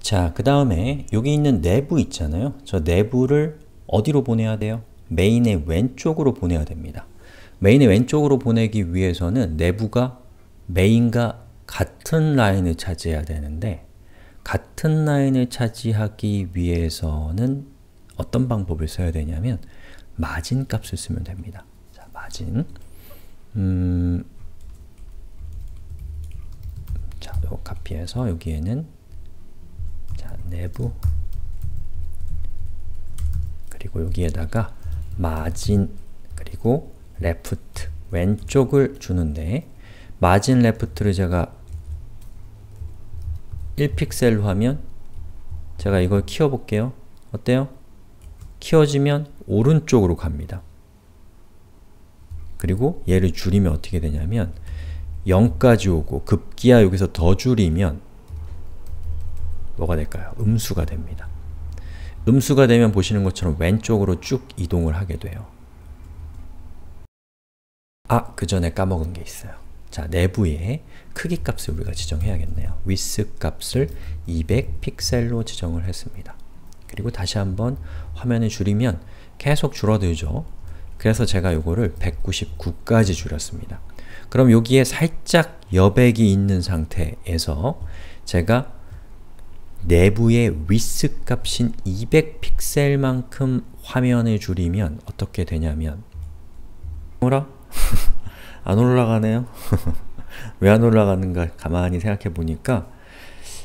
자, 그 다음에 여기 있는 내부 있잖아요. 저 내부를 어디로 보내야 돼요? 메인의 왼쪽으로 보내야 됩니다. 메인의 왼쪽으로 보내기 위해서는 내부가 메인과 같은 라인을 차지해야 되는데 같은 라인을 차지하기 위해서는 어떤 방법을 써야 되냐면 마진 값을 쓰면 됩니다. 자, 마진 음, 자, 요 카피해서 여기에는 자, 내부 그리고 여기에다가 마진 그리고 left 왼쪽을 주는데 margin left를 제가 1픽셀로 하면 제가 이걸 키워볼게요. 어때요? 키워지면 오른쪽으로 갑니다. 그리고 얘를 줄이면 어떻게 되냐면 0까지 오고 급기야 여기서 더 줄이면 뭐가 될까요? 음수가 됩니다. 음수가 되면 보시는 것처럼 왼쪽으로 쭉 이동을 하게 돼요. 아! 그 전에 까먹은 게 있어요. 자, 내부에 크기 값을 우리가 지정해야겠네요. width 값을 200 픽셀로 지정을 했습니다. 그리고 다시 한번 화면을 줄이면 계속 줄어들죠. 그래서 제가 이거를 199까지 줄였습니다. 그럼 여기에 살짝 여백이 있는 상태에서 제가 내부의 width 값인 200픽셀만큼 화면을 줄이면 어떻게 되냐면 뭐라? 안 올라가네요? 왜 안 올라가는가 가만히 생각해 보니까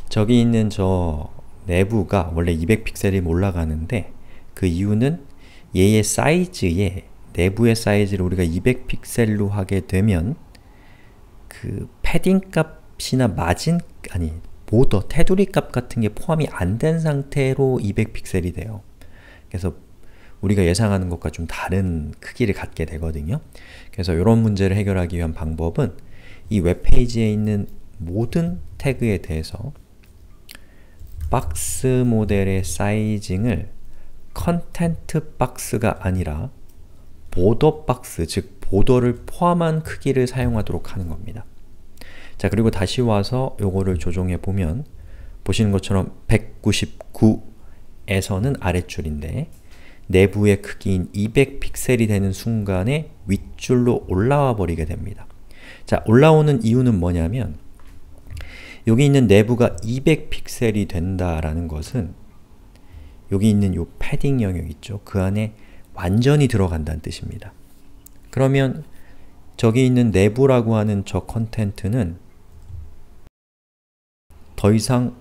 저기 있는 저 내부가 원래 200픽셀이 올라가는데 그 이유는 얘의 사이즈에 내부의 사이즈를 우리가 200픽셀로 하게 되면 그 패딩 값이나 마진, 아니 보더, 테두리 값 같은 게 포함이 안 된 상태로 200픽셀이 돼요. 그래서 우리가 예상하는 것과 좀 다른 크기를 갖게 되거든요. 그래서 이런 문제를 해결하기 위한 방법은 이 웹페이지에 있는 모든 태그에 대해서 box model의 sizing을 content box가 아니라 border box, 즉 border를 포함한 크기를 사용하도록 하는 겁니다. 자, 그리고 다시 와서 요거를 조정해 보면 보시는 것처럼 199에서는 아랫줄인데 내부의 크기인 200픽셀이 되는 순간에 윗줄로 올라와 버리게 됩니다. 자, 올라오는 이유는 뭐냐면 여기 있는 내부가 200픽셀이 된다라는 것은 여기 있는 이 패딩 영역 있죠? 그 안에 완전히 들어간다는 뜻입니다. 그러면 저기 있는 내부라고 하는 저 컨텐트는 더 이상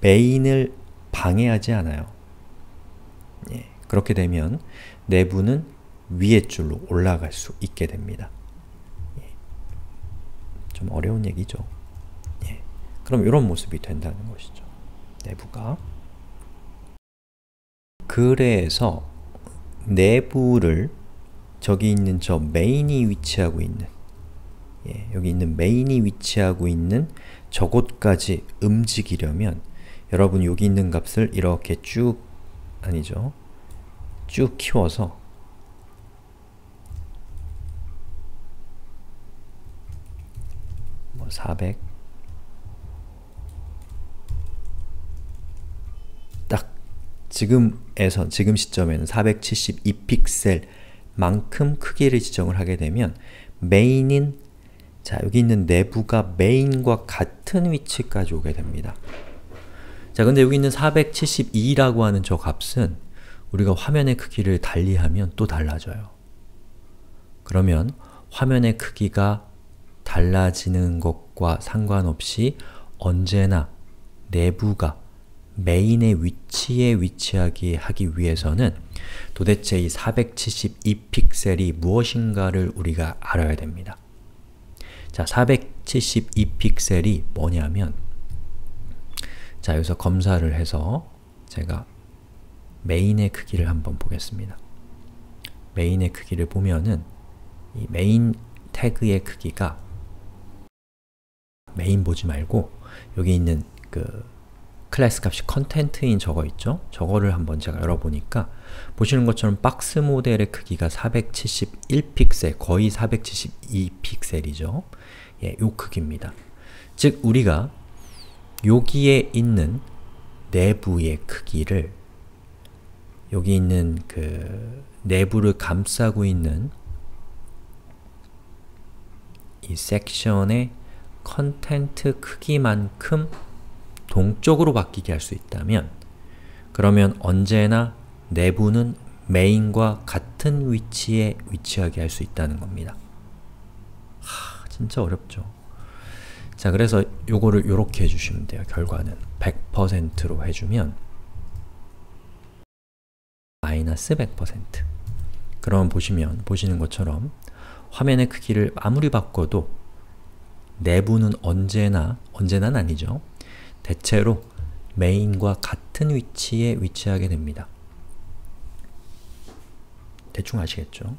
메인을 방해하지 않아요. 예, 그렇게 되면 내부는 위의 줄로 올라갈 수 있게 됩니다. 예, 좀 어려운 얘기죠. 예, 그럼 이런 모습이 된다는 것이죠. 내부가 그래서 내부를 저기 있는 저 메인이 위치하고 있는 예, 여기 있는 메인이 위치하고 있는 저곳까지 움직이려면 여러분 여기 있는 값을 이렇게 쭉 아니죠? 쭉 키워서 뭐 400 딱 지금에서 지금 시점에는 472픽셀 만큼 크기를 지정을 하게 되면 메인인 자 여기 있는 내부가 메인과 같은 위치까지 오게 됩니다. 자 근데 여기 있는 472라고 하는 저 값은 우리가 화면의 크기를 달리하면 또 달라져요. 그러면 화면의 크기가 달라지는 것과 상관없이 언제나 내부가 메인의 위치에 위치하게 하기 위해서는 도대체 이 472픽셀이 무엇인가를 우리가 알아야 됩니다. 자, 472픽셀이 뭐냐면 자, 여기서 검사를 해서 제가 main의 크기를 한번 보겠습니다. main의 크기를 보면은 이 메인 태그의 크기가 메인 보지 말고 여기 있는 그 클래스 값이 content인 저거 있죠? 저거를 한번 제가 열어보니까 보시는 것처럼 box model의 크기가 471픽셀, 거의 472픽셀이죠. 예, 요 크기입니다. 즉, 우리가 여기에 있는 내부의 크기를 여기 있는 그 내부를 감싸고 있는 이 section의 content 크기만큼 왼쪽으로 바뀌게 할 수 있다면 그러면 언제나 내부는 main과 같은 위치에 위치하게 할 수 있다는 겁니다. 하, 진짜 어렵죠. 자, 그래서 요거를 요렇게 해주시면 돼요. 결과는 100%로 해주면 마이너스 100% 그럼 보시면, 보시는 것처럼 화면의 크기를 아무리 바꿔도 내부는 언제나, 언제나는 아니죠. 대체로 메인과 같은 위치에 위치하게 됩니다. 대충 아시겠죠?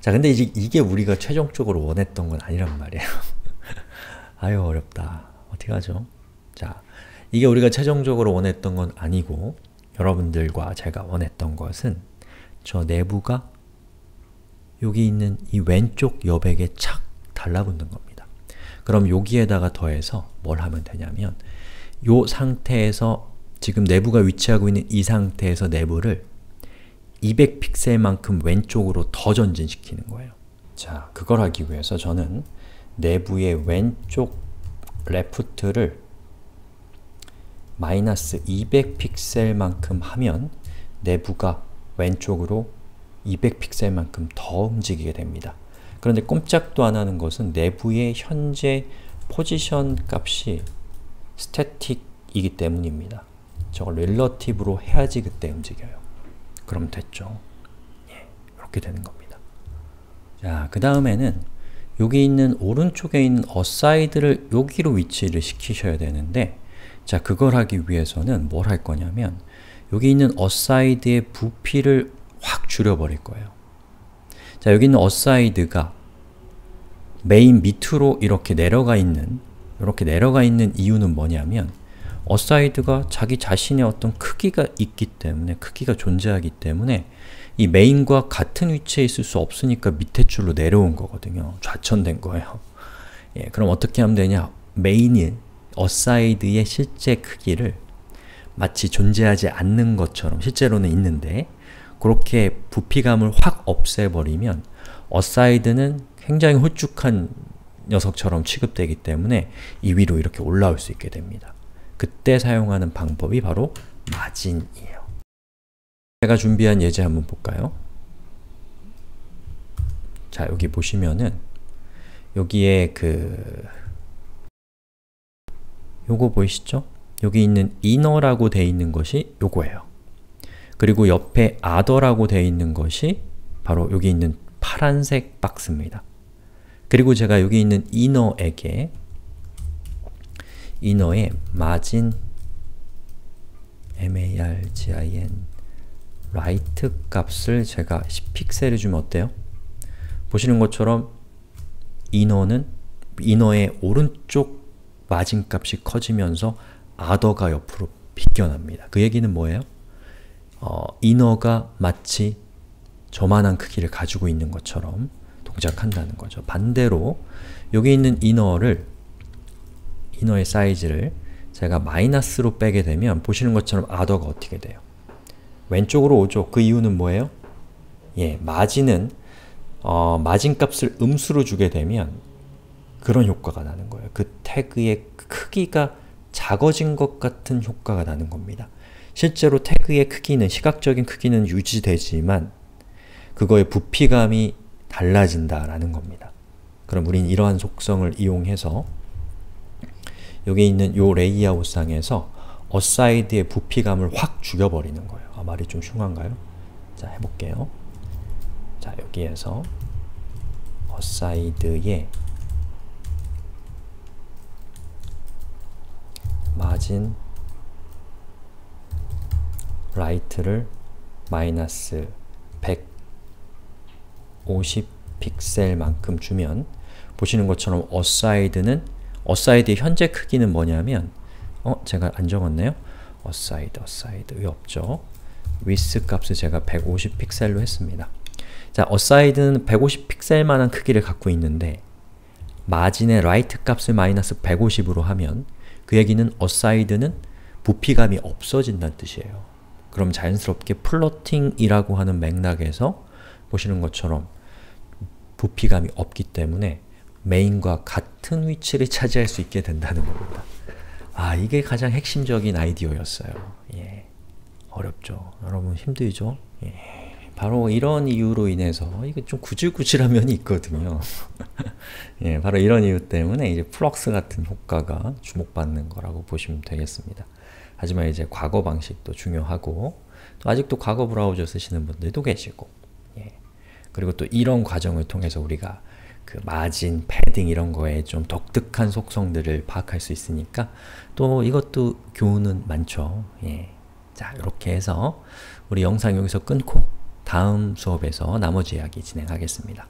자, 근데 이제 이게 우리가 최종적으로 원했던 건 아니란 말이에요. 아유, 어렵다. 어떻게 하죠? 자, 이게 우리가 최종적으로 원했던 건 아니고 여러분들과 제가 원했던 것은 저 내부가 여기 있는 이 왼쪽 여백에 착 달라붙는 겁니다. 그럼 여기에다가 더해서 뭘 하면 되냐면 이 상태에서 지금 내부가 위치하고 있는 이 상태에서 내부를 200픽셀만큼 왼쪽으로 더 전진시키는 거예요. 자, 그걸 하기 위해서 저는 내부의 왼쪽 레프트를 마이너스 200픽셀만큼 하면 내부가 왼쪽으로 200픽셀만큼 더 움직이게 됩니다. 그런데 꼼짝도 안 하는 것은 내부의 현재 포지션 값이 static이기 때문입니다. 저걸 relative로 해야지 그때 움직여요. 그럼 됐죠. 예, 이렇게 되는 겁니다. 자, 그 다음에는 여기 있는 오른쪽에 있는 aside를 여기로 위치를 시키셔야 되는데 자, 그걸 하기 위해서는 뭘 할 거냐면 여기 있는 aside의 부피를 확 줄여버릴 거예요. 자, 여기 있는 aside가 main 밑으로 이렇게 내려가 있는 이렇게 내려가 있는 이유는 뭐냐면 aside가 자기 자신의 어떤 크기가 있기 때문에 크기가 존재하기 때문에 이 main과 같은 위치에 있을 수 없으니까 밑에 줄로 내려온 거거든요. 좌천된 거예요. 예, 그럼 어떻게 하면 되냐? main이 aside의 실제 크기를 마치 존재하지 않는 것처럼 실제로는 있는데 그렇게 부피감을 확 없애버리면 어사이드는 굉장히 홀쭉한 녀석처럼 취급되기 때문에 이 위로 이렇게 올라올 수 있게 됩니다. 그때 사용하는 방법이 바로 마진이에요. 제가 준비한 예제 한번 볼까요? 자, 여기 보시면은 여기에 그 요거 보이시죠? 여기 있는 inner라고 되어 있는 것이 요거예요. 그리고 옆에 other라고 되어 있는 것이 바로 여기 있는 파란색 박스입니다. 그리고 제가 여기 있는 inner에게 inner의 margin margin right 값을 제가 10픽셀을 주면 어때요? 보시는 것처럼 inner는 inner의 오른쪽 마진 값이 커지면서 other가 옆으로 비껴납니다. 그 얘기는 뭐예요? 어, inner가 마치 저만한 크기를 가지고 있는 것처럼 동작한다는 거죠. 반대로 여기 있는 inner를 inner의 사이즈를 제가 마이너스로 빼게 되면 보시는 것처럼 other가 어떻게 돼요? 왼쪽으로 오죠. 그 이유는 뭐예요? 예, 마진은 어, 마진 값을 음수로 주게 되면 그런 효과가 나는 거예요. 그 태그의 크기가 작아진 것 같은 효과가 나는 겁니다. 실제로 태그의 크기는, 시각적인 크기는 유지되지만 그거의 부피감이 달라진다라는 겁니다. 그럼 우린 이러한 속성을 이용해서 여기 있는 이 레이아웃 상에서 aside의 부피감을 확 죽여버리는 거예요. 아, 말이 좀 흉한가요? 자, 해볼게요. 자, 여기에서 aside의 margin right를 마이너스 150 픽셀만큼 주면 보시는 것처럼 aside는 aside의 현재 크기는 뭐냐면 어? 제가 안 적었네요? aside, aside 왜 없죠? 위스 값을 제가 150 픽셀로 했습니다. 자, aside는 150 픽셀만한 크기를 갖고 있는데 margin의 right 값을 마이너스 150으로 하면 그 얘기는 aside는 부피감이 없어진다는 뜻이에요. 그럼 자연스럽게 floating이라고 하는 맥락에서 보시는 것처럼 부피감이 없기 때문에 main과 같은 위치를 차지할 수 있게 된다는 겁니다. 아, 이게 가장 핵심적인 아이디어였어요. 예. 어렵죠. 여러분 힘들죠? 예. 바로 이런 이유로 인해서 이게 좀 구질구질한 면이 있거든요. 예, 바로 이런 이유 때문에 이제 flex 같은 효과가 주목받는 거라고 보시면 되겠습니다. 하지만 이제 과거 방식도 중요하고 또 아직도 과거 브라우저 쓰시는 분들도 계시고 예. 그리고 또 이런 과정을 통해서 우리가 그 마진, 패딩 이런 거에 좀 독특한 속성들을 파악할 수 있으니까 또 이것도 교훈은 많죠. 예. 자, 이렇게 해서 우리 영상 여기서 끊고 다음 수업에서 나머지 이야기 진행하겠습니다.